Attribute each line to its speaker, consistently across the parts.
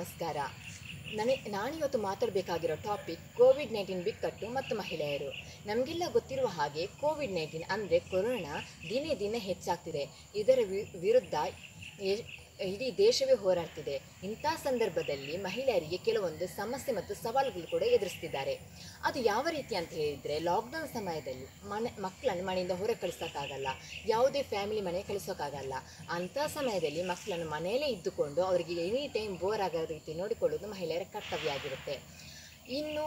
Speaker 1: ನಮಸ್ಕಾರ. ನನಗೆ ನಾನಿವತ್ತು ಮಾತಾಡಬೇಕಾಗಿರೋ ಟಾಪಿಕ್ ಕೋವಿಡ್ ನೈನ್ಟೀನ್ ಬಿಕ್ಕಟ್ಟು ಮತ್ತು ಮಹಿಳೆಯರು. ನಮಗೆಲ್ಲ ಗೊತ್ತಿರುವ ಹಾಗೆ ಕೋವಿಡ್ ನೈನ್ಟೀನ್ ಅಂದರೆ ಕೊರೋನಾ ದಿನೇ ದಿನೇ ಹೆಚ್ಚಾಗ್ತಿದೆ. ಇದರ ವಿರುದ್ಧ ಇಡೀ ದೇಶವೇ ಹೋರಾಡ್ತಿದೆ. ಇಂಥ ಸಂದರ್ಭದಲ್ಲಿ ಮಹಿಳೆಯರಿಗೆ ಕೆಲವೊಂದು ಸಮಸ್ಯೆ ಮತ್ತು ಸವಾಲುಗಳು ಕೂಡ ಎದುರಿಸ್ತಿದ್ದಾರೆ. ಅದು ಯಾವ ರೀತಿ ಅಂತ ಹೇಳಿದರೆ ಲಾಕ್ಡೌನ್ ಸಮಯದಲ್ಲಿ ಮನೆ, ಮಕ್ಕಳನ್ನು ಮನೆಯಿಂದ ಹೊರಗೆ ಕಳಿಸೋಕ್ಕಾಗಲ್ಲ. ಯಾವುದೇ ಫ್ಯಾಮಿಲಿ ಮನೆ ಕಳಿಸೋಕ್ಕಾಗಲ್ಲ. ಅಂಥ ಸಮಯದಲ್ಲಿ ಮಕ್ಕಳನ್ನು ಮನೆಯಲ್ಲೇ ಇದ್ದುಕೊಂಡು ಅವರಿಗೆ ಎನಿ ಟೈಮ್ ಬೋರ್ ಆಗೋ ರೀತಿ ನೋಡಿಕೊಳ್ಳೋದು ಮಹಿಳೆಯರ ಕರ್ತವ್ಯ ಆಗಿರುತ್ತೆ. ಇನ್ನು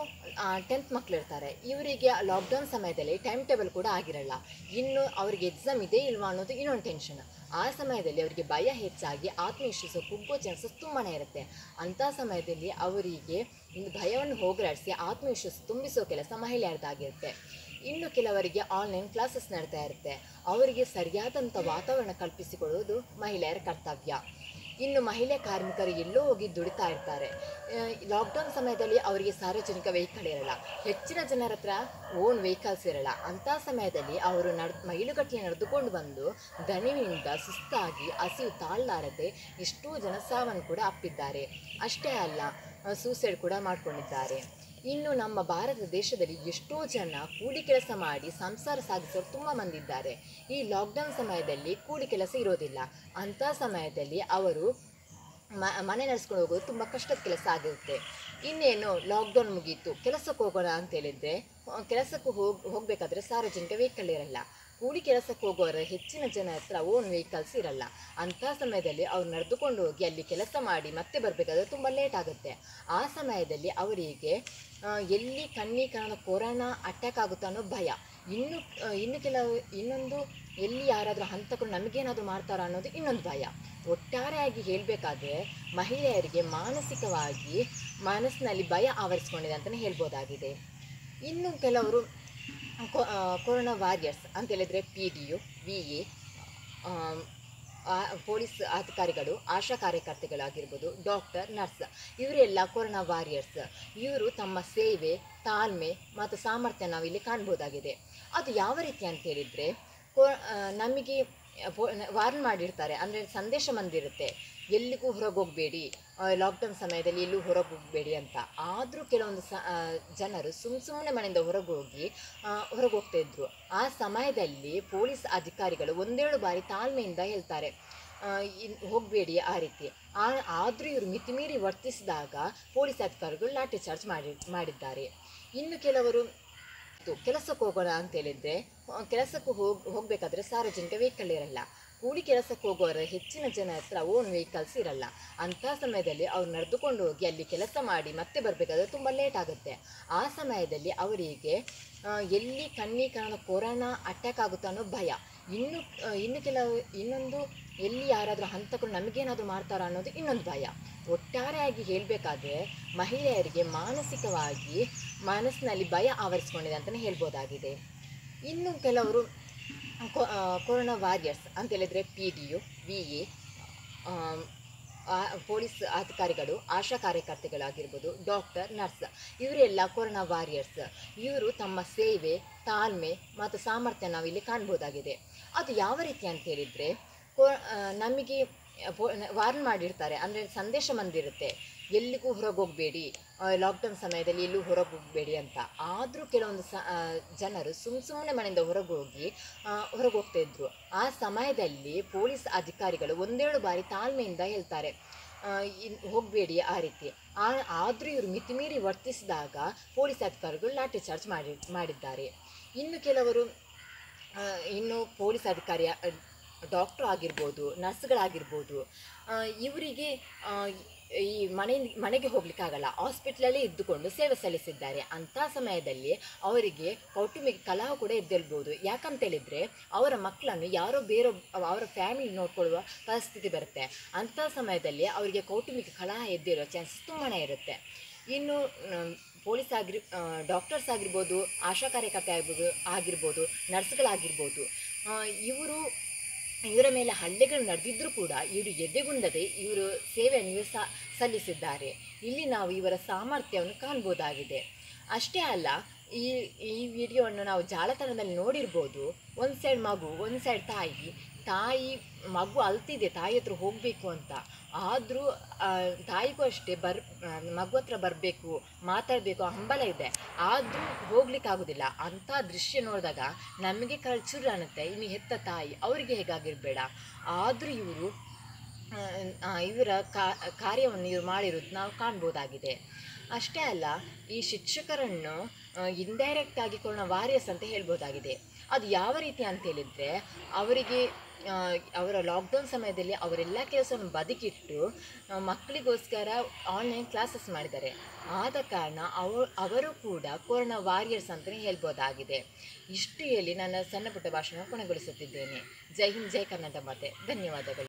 Speaker 1: ಟೆಂತ್ ಮಕ್ಕಳಿರ್ತಾರೆ ಇವರಿಗೆ ಲಾಕ್ಡೌನ್ ಸಮಯದಲ್ಲಿ ಟೈಮ್ ಟೇಬಲ್ ಕೂಡ ಆಗಿರಲ್ಲ. ಇನ್ನು ಅವರಿಗೆ ಎಕ್ಸಾಮ್ ಇದೆ ಇಲ್ವಾ ಅನ್ನೋದು ಇನ್ನೊಂದು ಟೆನ್ಷನ್ ಆ ಸಮಯದಲ್ಲಿ ಅವರಿಗೆ ಭಯ ಹೆಚ್ಚಾಗಿ ಆತ್ಮವಿಶ್ವಾಸ ಕುಗ್ಗೋ ಚಾನ್ಸಸ್ ತುಂಬಾ ಇರುತ್ತೆ. ಅಂಥ ಸಮಯದಲ್ಲಿ ಅವರಿಗೆ ಒಂದು ಭಯವನ್ನು ಹೋಗಲಾಡಿಸಿ ಆತ್ಮವಿಶ್ವಾಸ ತುಂಬಿಸೋ ಕೆಲಸ ಮಹಿಳೆಯರದಾಗಿರುತ್ತೆ. ಇನ್ನು ಕೆಲವರಿಗೆ ಆನ್ಲೈನ್ ಕ್ಲಾಸಸ್ ನಡ್ತಾ ಇರುತ್ತೆ. ಅವರಿಗೆ ಸರಿಯಾದಂಥ ವಾತಾವರಣ ಕಲ್ಪಿಸಿಕೊಡುವುದು ಮಹಿಳೆಯರ ಕರ್ತವ್ಯ. ಇನ್ನು ಮಹಿಳೆ ಕಾರ್ಮಿಕರು ಎಲ್ಲೋ ಹೋಗಿ ದುಡಿತಾ ಇರ್ತಾರೆ. ಲಾಕ್ಡೌನ್ ಸಮಯದಲ್ಲಿ ಅವರಿಗೆ ಸಾರ್ವಜನಿಕ ವೆಹಿಕಲ್ ಇರಲ್ಲ. ಹೆಚ್ಚಿನ ಜನರ ಹತ್ರ ಓನ್ ವೆಹಿಕಲ್ಸ್ ಇರಲ್ಲ. ಅಂಥ ಸಮಯದಲ್ಲಿ ಅವರು ನಡ್ ಮೈಲುಗಟ್ಟಲೆ ನಡೆದುಕೊಂಡು ಬಂದು ದಣಿವಿನಿಂದ ಸುಸ್ತಾಗಿ, ಹಸಿವು ತಾಳಲಾರದೆ ಎಷ್ಟೋ ಜನ ಸಾವನ್ನು ಕೂಡ ಅಪ್ಪಿದ್ದಾರೆ. ಅಷ್ಟೇ ಅಲ್ಲ ಸೂಸೈಡ್ ಕೂಡ ಮಾಡ್ಕೊಂಡಿದ್ದಾರೆ. ಇನ್ನು ನಮ್ಮ ಭಾರತ ದೇಶದಲ್ಲಿ ಎಷ್ಟೋ ಜನ ಕೂಲಿ ಕೆಲಸ ಮಾಡಿ ಸಂಸಾರ ಸಾಗಿಸೋರು ತುಂಬ ಮಂದಿದ್ದಾರೆ. ಈ ಲಾಕ್ಡೌನ್ ಸಮಯದಲ್ಲಿ ಕೂಲಿ ಕೆಲಸ ಇರೋದಿಲ್ಲ. ಅಂಥ ಸಮಯದಲ್ಲಿ ಅವರು ಮನೆ ನಡೆಸ್ಕೊಂಡು ಹೋಗೋದು ತುಂಬ ಕಷ್ಟದ ಕೆಲಸ ಆಗಿರುತ್ತೆ. ಇನ್ನೇನು ಲಾಕ್ಡೌನ್ ಮುಗೀತು. ಕೆಲಸಕ್ಕೆ ಹೋಗೋಣ ಅಂತ ಹೇಳಿದ್ರೆ, ಕೆಲಸಕ್ಕೆ ಹೋಗ್, ಹೋಗಬೇಕಾದ್ರೆ ಸಾರ್ವಜನಿಕ ವೆಹಿಕಲ್ ಇರಲ್ಲ. ಕೂಲಿ ಕೆಲಸಕ್ಕೆ ಹೋಗೋರ ಹೆಚ್ಚಿನ ಜನ ಹತ್ರ ಓನ್ ವೆಹಿಕಲ್ಸ್ ಇರಲ್ಲ. ಅಂಥ ಸಮಯದಲ್ಲಿ ಅವ್ರು ನಡೆದುಕೊಂಡು ಹೋಗಿ ಅಲ್ಲಿ ಕೆಲಸ ಮಾಡಿ ಮತ್ತೆ ಬರಬೇಕಾದ್ರೆ ತುಂಬ ಲೇಟ್ ಆಗುತ್ತೆ. ಆ ಸಮಯದಲ್ಲಿ ಅವರಿಗೆ ಎಲ್ಲಿ ಕಣ್ಣಿ ಕಾಣದ ಕೊರೋನಾ ಅಟ್ಯಾಕ್ ಆಗುತ್ತೋ ಅನ್ನೋ ಭಯ. ಇನ್ನು ಇನ್ನು ಕೆಲವು, ಇನ್ನೊಂದು ಎಲ್ಲಿ ಯಾರಾದರೂ ಹಂತಕರು ನಮಗೇನಾದರೂ ಮಾಡ್ತಾರೋ ಅನ್ನೋದು ಇನ್ನೊಂದು ಭಯ. ಒಟ್ಟಾರೆಯಾಗಿ ಹೇಳಬೇಕಾದ್ರೆ ಮಹಿಳೆಯರಿಗೆ ಮಾನಸಿಕವಾಗಿ ಮನಸ್ಸಿನಲ್ಲಿ ಭಯ ಆವರಿಸ್ಕೊಂಡಿದೆ ಅಂತಲೇ ಹೇಳ್ಬೋದಾಗಿದೆ. ಇನ್ನು ಕೆಲವರು ಕೊರೋನಾ ವಾರಿಯರ್ಸ್ ಅಂತ ಹೇಳಿದ್ರೆ P D U, V A police ಅಧಿಕಾರಿಗಳು, ಆಶಾ ಕಾರ್ಯಕರ್ತೆಗಳಾಗಿರ್ಬೋದು, ಡಾಕ್ಟರ್, ನರ್ಸ್ ಇವರೆಲ್ಲ ಕೊರೋನಾ ವಾರಿಯರ್ಸ್. ಇವರು ತಮ್ಮ ಸೇವೆ, ತಾಳ್ಮೆ ಮತ್ತು ಸಾಮರ್ಥ್ಯ ನಾವಿಲ್ಲಿ ಕಾಣ್ಬೋದಾಗಿದೆ. ಅದು ಯಾವ ರೀತಿ ಅಂತ ಹೇಳಿದರೆ, ಕೊ ನಮಗೆ ವಾರ್ನ್ ಮಾಡಿರ್ತಾರೆ. ಅಂದರೆ ಸಂದೇಶ ಬಂದಿರುತ್ತೆ. ಎಲ್ಲಿಗೂ ಹೊರಗೆ ಹೋಗಬೇಡಿ. ಲಾಕ್ಡೌನ್ ಸಮಯದಲ್ಲಿ ಎಲ್ಲೂ ಹೊರಗೆ ಹೋಗಬೇಡಿ ಅಂತ. ಆದರೂ ಕೆಲವೊಂದು ಸ ಜನರು ಸುಮ್ಮ ಸುಮ್ಮನೆ ಮನೆಯಿಂದ ಹೊರಗೆ ಹೋಗಿ ಹೊರಗೆ ಹೋಗ್ತಾಯಿದ್ರು ಆ ಸಮಯದಲ್ಲಿ ಪೊಲೀಸ್ ಅಧಿಕಾರಿಗಳು ಒಂದೇಳು ಬಾರಿ ತಾಳ್ಮೆಯಿಂದ ಹೇಳ್ತಾರೆ ಹೋಗಬೇಡಿ ಆ ರೀತಿ. ಆದರೂ ಇವರು ಮಿತಿಮೀರಿ ವರ್ತಿಸಿದಾಗ ಪೊಲೀಸ್ ಅಧಿಕಾರಿಗಳು ಲಾಠಿ ಚಾರ್ಜ್ ಮಾಡಿ ಮಾಡಿದ್ದಾರೆ. ಇನ್ನು ಕೆಲವರು. ಕೆಲಸಕ್ಕೆ ಹೋಗೋಣ ಅಂತ ಆ, ಕೆಲಸಕ್ಕೆ ಹೋಗ್ ಹೋಗಬೇಕಾದ್ರೆ ಸಾರ್ವಜನಿಕ ವೆಹಿಕಲ್ ಇರಲ್ಲ. ಕೂಲಿ ಕೆಲಸಕ್ಕೆ ಹೋಗೋರ ಹೆಚ್ಚಿನ ಜನ ಹತ್ರ ಓನ್ ವೆಹಿಕಲ್ಸ್ ಇರಲ್ಲ. ಅಂಥ ಸಮಯದಲ್ಲಿ ಅವ್ರು ನಡೆದುಕೊಂಡು ಹೋಗಿ ಅಲ್ಲಿ ಕೆಲಸ ಮಾಡಿ ಮತ್ತೆ ಬರಬೇಕಾದ್ರೆ ತುಂಬ ಲೇಟ್ ಆಗುತ್ತೆ. ಆ ಸಮಯದಲ್ಲಿ ಅವರಿಗೆ ಎಲ್ಲಿ ಕಣ್ಣಿ ಕಾಣದ ಕೊರೋನಾ ಅಟ್ಯಾಕ್ ಆಗುತ್ತೋ ಅನ್ನೋ ಭಯ. ಇನ್ನು ಇನ್ನು ಕೆಲವು, ಇನ್ನೊಂದು ಎಲ್ಲಿ ಯಾರಾದರೂ ಹಂತಕರು ನಮಗೇನಾದರೂ ಮಾಡ್ತಾರೋ ಅನ್ನೋದು ಇನ್ನೊಂದು ಭಯ. ಒಟ್ಟಾರೆಯಾಗಿ ಹೇಳಬೇಕಾದ್ರೆ ಮಹಿಳೆಯರಿಗೆ ಮಾನಸಿಕವಾಗಿ ಮನಸ್ಸಿನಲ್ಲಿ ಭಯ ಆವರಿಸ್ಕೊಂಡಿದೆ ಅಂತಲೇ ಹೇಳ್ಬೋದಾಗಿದೆ. ಇನ್ನು ಕೆಲವರು ಕೊರೋನಾ ವಾರಿಯರ್ಸ್ ಅಂತ ಹೇಳಿದ್ರೆ P D U, V A police ಅಧಿಕಾರಿಗಳು, ಆಶಾ ಕಾರ್ಯಕರ್ತೆಗಳಾಗಿರ್ಬೋದು, ಡಾಕ್ಟರ್, ನರ್ಸ್ ಇವರೆಲ್ಲ ಕೊರೋನಾ ವಾರಿಯರ್ಸ್. ಇವರು ತಮ್ಮ ಸೇವೆ, ತಾಳ್ಮೆ ಮತ್ತು ಸಾಮರ್ಥ್ಯ ನಾವಿಲ್ಲಿ ಕಾಣ್ಬೋದಾಗಿದೆ. ಅದು ಯಾವ ರೀತಿ ಅಂತ ಹೇಳಿದರೆ, ಕೊ ನಮಗೆ ವಾರ್ನ್ ಮಾಡಿರ್ತಾರೆ. ಅಂದರೆ ಸಂದೇಶ ಬಂದಿರುತ್ತೆ. ಎಲ್ಲಿಗೂ ಹೊರಗೆ ಹೋಗಬೇಡಿ ಲಾಕ್ಡೌನ್ ಸಮಯದಲ್ಲಿ ಎಲ್ಲೂ ಹೊರಗೆ ಹೋಗಬೇಡಿ ಅಂತ. ಆದರೂ ಕೆಲವೊಂದು ಸ ಜನರು ಸುಮ್ಮ ಸುಮ್ಮನೆ ಮನೆಯಿಂದ ಹೊರಗೆ ಹೋಗಿ ಹೊರಗೆ ಹೋಗ್ತಾ ಇದ್ರು. ಆ ಸಮಯದಲ್ಲಿ ಪೊಲೀಸ್ ಅಧಿಕಾರಿಗಳು ಒಂದೇಳು ಬಾರಿ ತಾಳ್ಮೆಯಿಂದ ಹೇಳ್ತಾರೆ. ಹೋಗಬೇಡಿ ಆ ರೀತಿ. ಆದರೂ ಇವರು ಮಿತಿಮೀರಿ ವರ್ತಿಸಿದಾಗ ಪೊಲೀಸ್ ಅಧಿಕಾರಿಗಳು ಲಾಠಿ ಚಾರ್ಜ್ ಮಾಡಿ ಮಾಡಿದ್ದಾರೆ. ಇನ್ನು ಕೆಲವರು ಇನ್ನು ಪೊಲೀಸ್ ಅಧಿಕಾರಿ ಡಾಕ್ಟ್ರು ಆಗಿರ್ಬೋದು, ನರ್ಸ್ಗಳಾಗಿರ್ಬೋದು ಇವರಿಗೆ ಈ ಮನೆ, ಮನೆಗೆ ಹೋಗ್ಲಿಕ್ಕಾಗಲ್ಲ, ಹಾಸ್ಪಿಟ್ಲಲ್ಲಿ ಇದ್ದುಕೊಂಡು ಸೇವೆ ಸಲ್ಲಿಸಿದ್ದಾರೆ. ಅಂಥ ಸಮಯದಲ್ಲಿ ಅವರಿಗೆ ಕೌಟುಂಬಿಕ ಕಲಹ ಕೂಡ ಎದ್ದೇಳ್ಬೋದು. ಯಾಕಂತೇಳಿದರೆ ಅವರ ಮಕ್ಕಳನ್ನು ಯಾರೋ ಬೇರೆ, ಅವರ ಫ್ಯಾಮಿಲಿ ನೋಡ್ಕೊಳ್ಳುವ ಪರಿಸ್ಥಿತಿ ಬರುತ್ತೆ. ಅಂಥ ಸಮಯದಲ್ಲಿ ಅವರಿಗೆ ಕೌಟುಂಬಿಕ ಕಲಹ ಎದ್ದಿರೋ ಚಾನ್ಸಸ್ ತುಂಬಾ ಇರುತ್ತೆ. ಇನ್ನು ಪೊಲೀಸ್ ಆಗಿರ್ ಡಾಕ್ಟರ್ಸ್ ಆಗಿರ್ಬೋದು, ಆಶಾ ಕಾರ್ಯಕರ್ತೆ ಆಗಿರ್ಬೋದು ಆಗಿರ್ಬೋದು, ನರ್ಸ್ಗಳಾಗಿರ್ಬೋದು ಇವರು ಇವರ ಮೇಲೆ ಹಲ್ಲೆಗಳು ನಡೆದಿದ್ದರೂ ಕೂಡ ಇವರು ಎದೆಗುಂದದೆ ಇವರು ಸೇವೆಯನ್ನು ಸ, ಸಲ್ಲಿಸಿದ್ದಾರೆ. ಇಲ್ಲಿ ನಾವು ಇವರ ಸಾಮರ್ಥ್ಯವನ್ನು ಕಾಣ್ಬೋದಾಗಿದೆ. ಅಷ್ಟೇ ಅಲ್ಲ, ಈ ಈ ವಿಡಿಯೋವನ್ನು ನಾವು ಜಾಲತಾಣದಲ್ಲಿ ನೋಡಿರ್ಬೋದು. ಒಂದು ಸೈಡ್ ಮಗು, ಒಂದು ಸೈಡ್ ತಾಯಿ. ತಾಯಿ ಮಗು ಅಲ್ತಿದೆ, ತಾಯಿ ಹತ್ರ ಹೋಗಬೇಕು ಅಂತ. ಆದರೂ ತಾಯಿಗೂ ಅಷ್ಟೇ ಬರ್ ಮಗು ಹತ್ರ ಬರಬೇಕು, ಮಾತಾಡಬೇಕು ಹಂಬಲ ಇದೆ. ಆದರೂ ಹೋಗ್ಲಿಕ್ಕಾಗೋದಿಲ್ಲ ಅಂಥ ದೃಶ್ಯ ನೋಡಿದಾಗ ನಮಗೆ ಕಳ್ಚುರು ಅನ್ನುತ್ತೆ, ಇನ್ನು ಹೆತ್ತ ತಾಯಿ, ಅವರಿಗೆ ಹೇಗಾಗಿರಬೇಡ. ಆದರೂ ಇವರು ಇವರ ಕಾರ್ಯವನ್ನು ಇವರು ಮಾಡಿರೋದು ನಾವು ಕಾಣ್ಬೋದಾಗಿದೆ. ಅಷ್ಟೇ ಅಲ್ಲ, ಈ ಶಿಕ್ಷಕರನ್ನು ಇಂಡೈರೆಕ್ಟ್ ಆಗಿ ಕೊರೋನಾ ವಾರಿಯರ್ಸ್ ಅಂತ ಹೇಳ್ಬೋದಾಗಿದೆ. ಅದು ಯಾವ ರೀತಿ ಅಂತ ಹೇಳಿದರೆ, ಅವರಿಗೆ ಅವರ ಲಾಕ್ಡೌನ್ ಸಮಯದಲ್ಲಿ ಅವರೆಲ್ಲ ಕೆಲಸವನ್ನು ಬದುಕಿಟ್ಟು ಮಕ್ಕಳಿಗೋಸ್ಕರ ಆನ್ಲೈನ್ ಕ್ಲಾಸಸ್ ಮಾಡಿದ್ದಾರೆ. ಆದ ಕಾರಣ ಅವ, ಅವರು ಕೂಡ ಕೊರೋನಾ ವಾರಿಯರ್ಸ್ ಅಂತಲೇ ಹೇಳ್ಬೋದಾಗಿದೆ. ಇಷ್ಟು ಹೇಳಿ ನನ್ನ ಸಣ್ಣ ಪುಟ್ಟ ಭಾಷಣ ಕೊನೆಗೊಳಿಸುತ್ತಿದ್ದೇನೆ. ಜೈ ಹಿಂದ್, ಜೈ ಕನ್ನಡ ಮಾತೆ. ಧನ್ಯವಾದಗಳು.